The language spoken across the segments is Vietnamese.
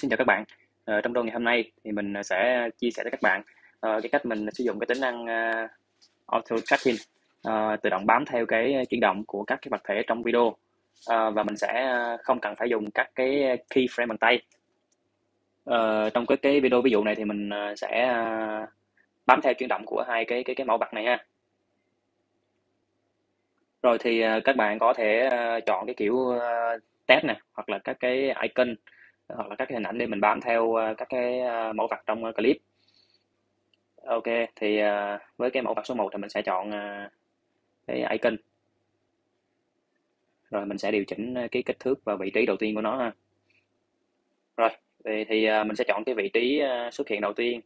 xin chào các bạn. À, trong video ngày hôm nay thì mình ờ, sẽ chia sẻ với các bạn ờ, cái cách mình sử dụng cái tính năng uh, auto tracking uh, tự động bám theo cái chuyển động của các cái vật thể trong video uh, và mình sẽ không cần phải dùng các cái keyframe bằng tay. Uh, trong cái cái video ví dụ này thì mình sẽ uh, bám theo chuyển động của hai cái cái cái mẫu vật này ha. Rồi thì uh, các bạn có thể uh, chọn cái kiểu uh, test nè hoặc là các cái icon hoặc là các cái hình ảnh để mình bám theo ờ, các cái ờ, mẫu vật trong ờ, clip. Ok thì với cái mẫu vật số 1 thì mình sẽ chọn cái icon. Rồi mình sẽ điều chỉnh cái kích thước và vị trí đầu tiên của nó ha. Rồi thì, thì mình sẽ chọn cái vị trí xuất hiện đầu tiên.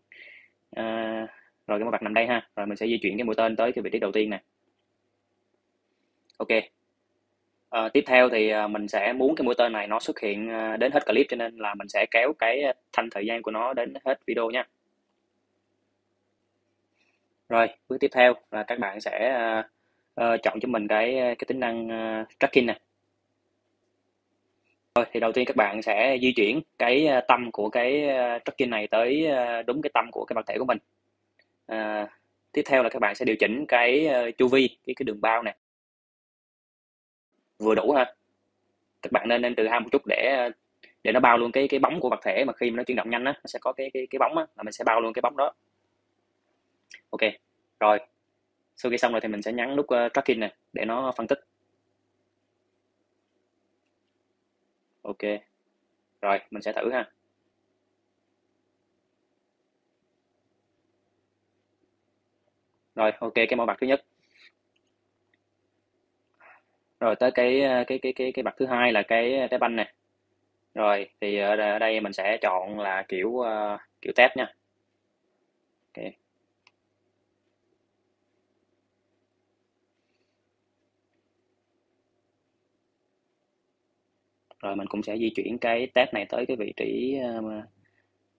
Rồi cái mẫu vật nằm đây ha. Rồi mình sẽ di chuyển cái mũi tên tới cái vị trí đầu tiên nè. Ok. Ờ, tiếp theo thì, ờ, mình sẽ muốn cái mũi tên này nó xuất hiện, ờ, đến hết clip cho nên là mình sẽ kéo cái, ờ, thanh thời gian của nó đến hết video nha. Rồi, bước tiếp theo là các bạn sẽ, ờ, chọn cho mình cái, cái tính năng, tracking nè. Rồi, thì đầu tiên các bạn sẽ di chuyển cái, tâm của cái, tracking này tới, đúng cái tâm của cái vật thể của mình. À, tiếp theo là các bạn sẽ điều chỉnh cái, chu vi, cái cái đường bao nè vừa đủ ha. Các bạn nên nên từ hai một chút để để nó bao luôn cái cái bóng của vật thể mà khi mà nó chuyển động nhanh á nó sẽ có cái cái cái bóng á là mình sẽ bao luôn cái bóng đó. Ok rồi. Sau khi xong rồi thì mình sẽ nhấn nút ờ, uh, tracking này để nó phân tích. Ok rồi mình sẽ thử ha. Rồi ok cái mẫu vật thứ nhất rồi tới cái ờ, cái cái cái cái bậc thứ hai là cái ờ, cái banh này. Rồi thì ờ, ở đây mình sẽ chọn là kiểu uh, kiểu test nha. Ok. Rồi mình cũng sẽ di chuyển cái test này tới cái vị trí uh,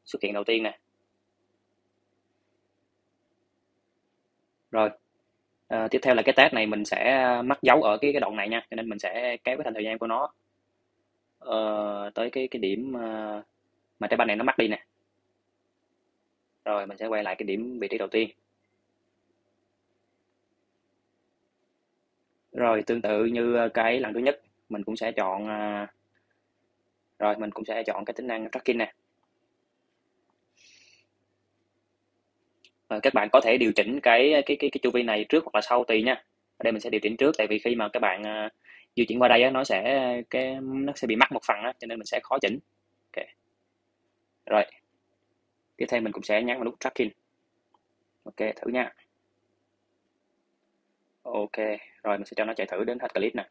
xuất hiện đầu tiên nè. Rồi à, tiếp theo là cái tag này mình sẽ ờ, mắc dấu ở cái cái đoạn này nha cho nên mình sẽ kéo cái thành thời gian của nó. Uh, tới cái cái điểm uh, mà trái banh này nó mắc đi nè. Rồi mình sẽ quay lại cái điểm vị trí đầu tiên. Rồi tương tự như cái lần thứ nhất mình cũng sẽ chọn uh, rồi mình cũng sẽ chọn cái tính năng tracking nè. Ờ, các bạn có thể điều chỉnh cái cái cái cái chu vi này trước hoặc là sau tùy nha. Ở đây mình sẽ điều chỉnh trước tại vì khi mà các bạn uh, di chuyển qua đây á, nó sẽ cái nó sẽ bị mắc một phần á, cho nên mình sẽ khó chỉnh. Ok. Rồi. Tiếp theo mình cũng sẽ nhấn vào nút tracking. Ok thử nha. Ok. Rồi mình sẽ cho nó chạy thử đến hết clip nè.